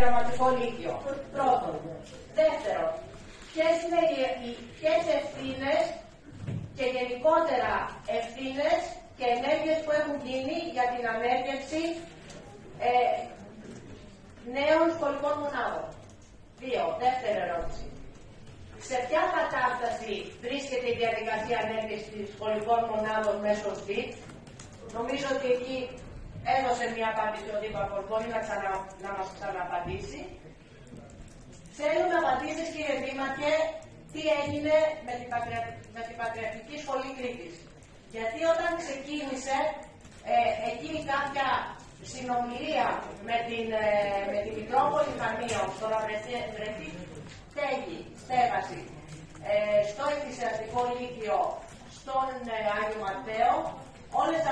πειραματικό λύκειο. Πρώτον. Δεύτερον, ποιες είναι οι, ποιες ευθύνες και γενικότερα ευθύνες και ενέργειες που έχουν γίνει για την ανέργευση ε, νέων σχολικών μονάδων. Δύο. Δεύτερη ερώτηση. Σε ποια κατάσταση βρίσκεται η διαδικασία ανέργειας σχολικών μονάδων μέσω ΣΒΙΤ. Νομίζω ότι εκεί έδωσε μια απάντηση ο Δήμαρχος, μπορεί να, ξανα, να μας ξαναπαντήσει. Θέλουμε απαντήσεις κύριε Δήμαρχε, τι έγινε με την, πατρια... με την Πατριαρχική Σχολή Κρήτης. Γιατί όταν ξεκίνησε ε, εκεί κάποια συνομιλία με την, ε, με την Μητρόπολη Χανίων, τώρα βρεθεί, βρεθεί στέγη, στέγαση, ε, στο εκκλησιαστικό λύκειο στον ε, Άγιο Ματέο, όλες